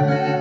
So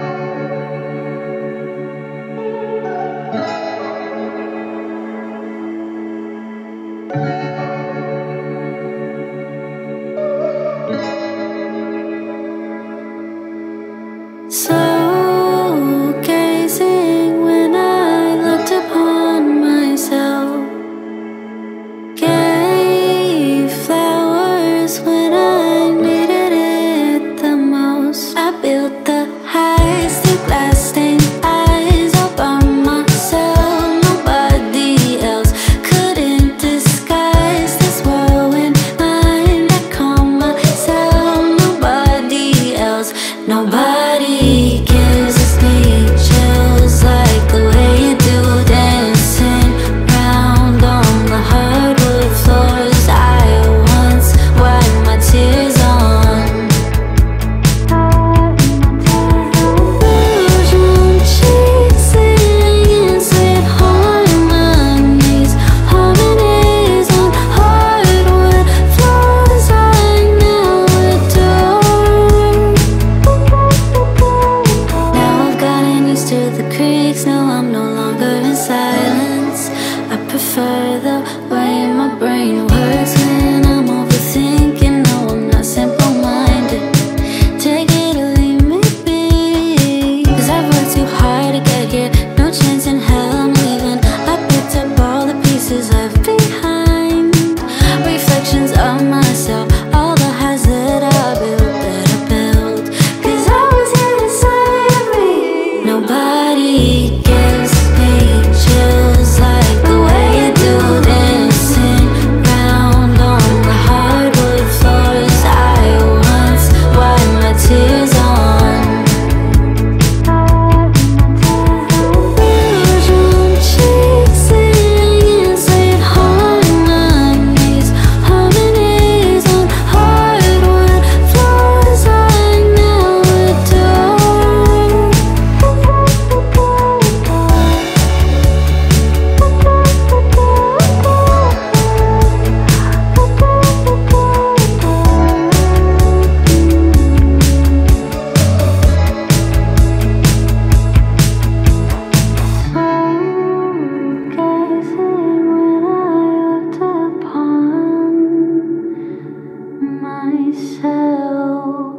further. Away my brain works when I'm overthinking? No, I'm not simple-minded. Take it or leave me be. Cause I've worked too hard to get here. No chance in hell I'm leaving. I picked up all the pieces left behind. Reflections of myself All the highs that I built, that I built. I was here to save me. Nobody myself.